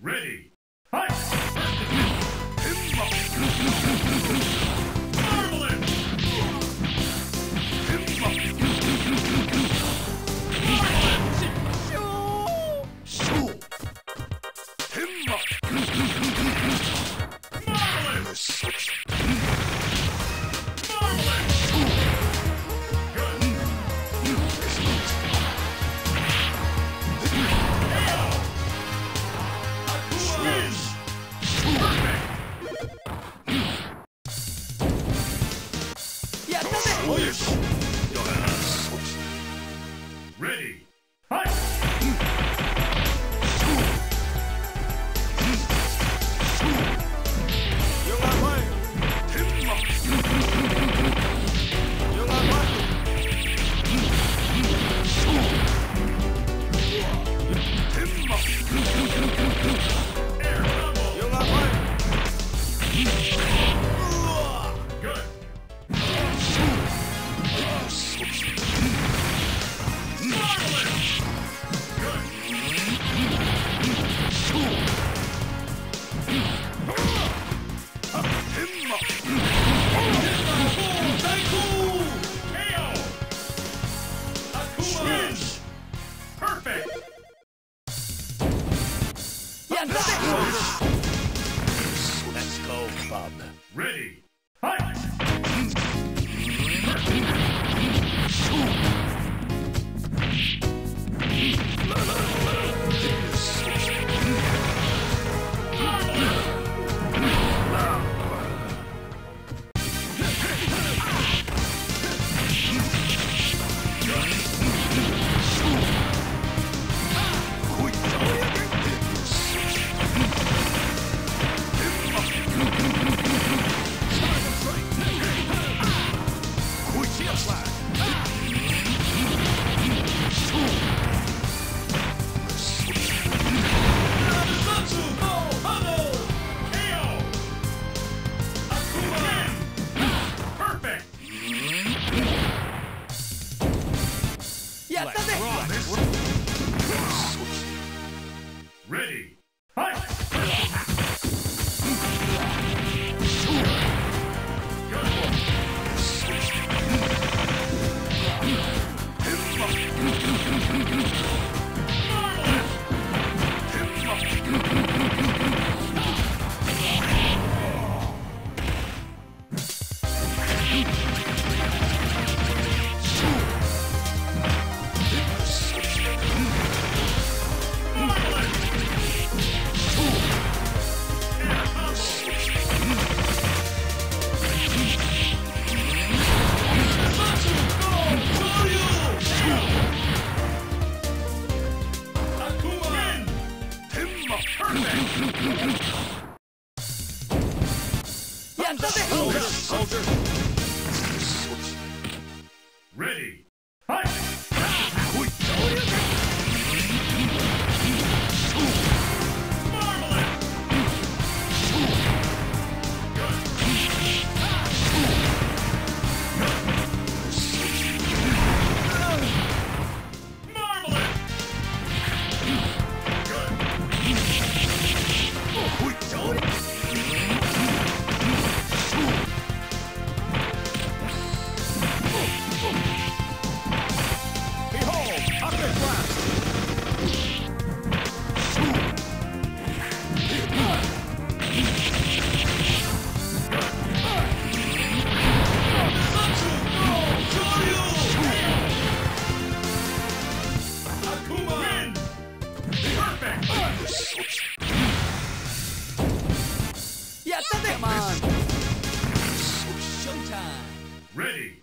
Ready, fight! Marvelous! Marvelous! Show! Show! Timber! Come on. Let's go, Bob. Ready, fight! やったぜ Ready! Fight! Soldier! Soldier! Ready! something! Come on! Showtime! Ready!